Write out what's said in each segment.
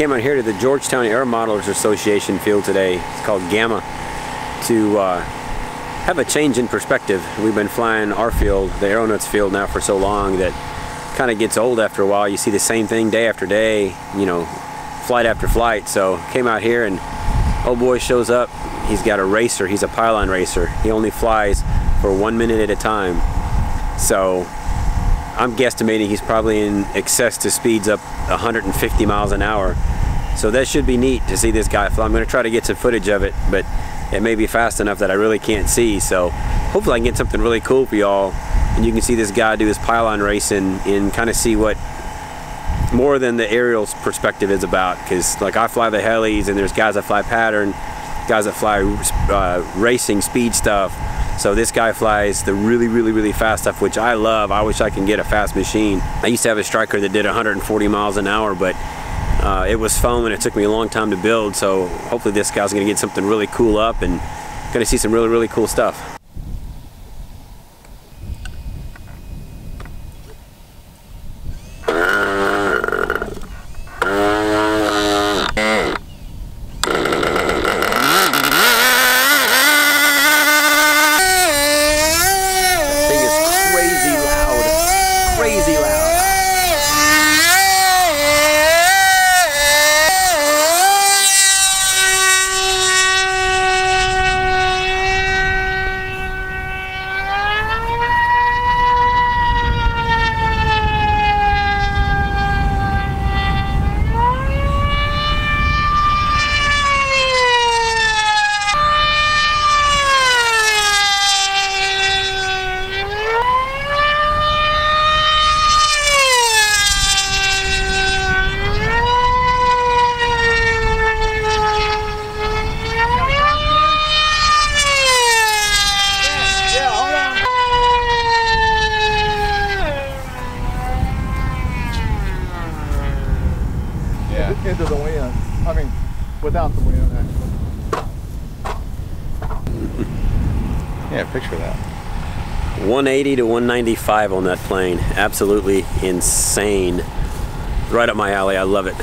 came out here to the Georgetown Aeromodelers Association field today. It's called GAMA to uh, have a change in perspective. We've been flying our field, the Aeronuts field now for so long that kind of gets old after a while. You see the same thing day after day, you know, flight after flight. So came out here and old boy shows up. He's got a racer. He's a pylon racer. He only flies for one minute at a time. So I'm guesstimating he's probably in excess to speeds up 150 miles an hour. So that should be neat to see this guy fly. I'm going to try to get some footage of it, but it may be fast enough that I really can't see. So hopefully I can get something really cool for y'all. And you can see this guy do his pylon racing and kind of see what more than the aerial's perspective is about. Because like I fly the helis and there's guys that fly pattern, guys that fly uh, racing speed stuff so this guy flies the really, really, really fast stuff, which I love. I wish I can get a fast machine. I used to have a Stryker that did 140 miles an hour, but uh, it was foam and it took me a long time to build. So hopefully this guy's gonna get something really cool up and gonna see some really, really cool stuff. Without the wind, yeah, picture that. 180 to 195 on that plane. Absolutely insane. Right up my alley. I love it.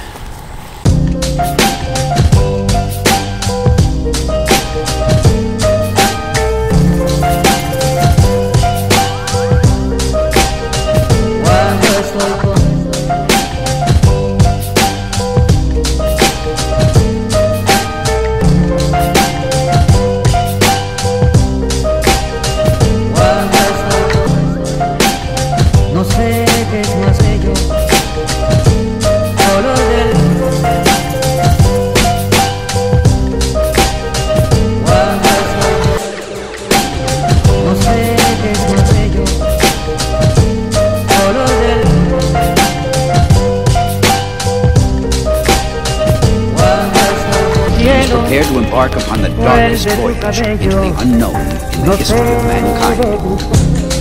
Embark upon the darkest voyage into the unknown in the history of mankind.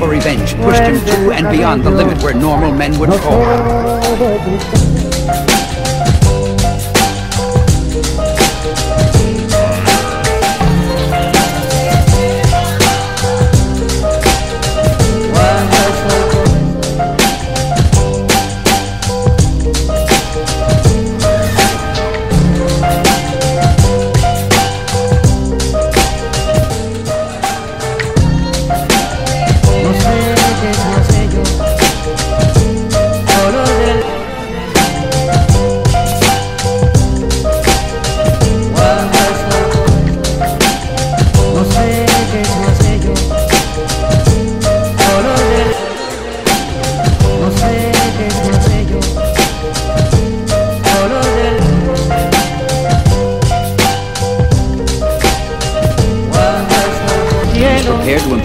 For revenge pushed him to and beyond the limit where normal men would fall.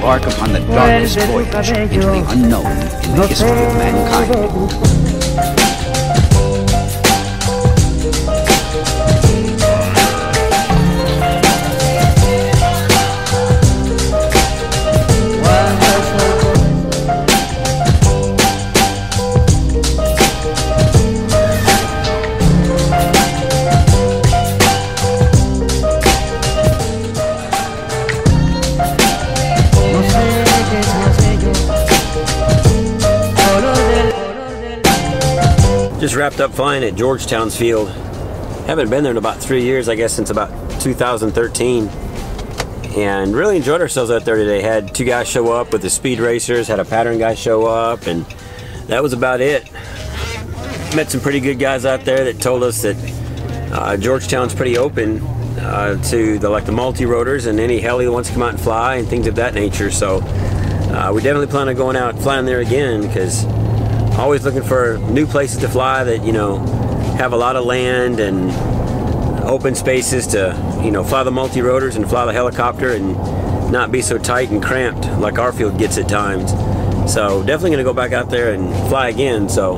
embark upon the darkest voyage into the unknown in the history of mankind. Just wrapped up flying at Georgetown's field. Haven't been there in about three years, I guess, since about 2013. And really enjoyed ourselves out there today. Had two guys show up with the speed racers, had a pattern guy show up, and that was about it. Met some pretty good guys out there that told us that uh, Georgetown's pretty open uh, to the like the multi rotors and any heli that wants to come out and fly and things of that nature. So uh, we definitely plan on going out flying there again because always looking for new places to fly that you know have a lot of land and open spaces to you know fly the multi rotors and fly the helicopter and not be so tight and cramped like our field gets at times. So definitely going to go back out there and fly again. So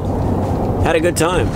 had a good time.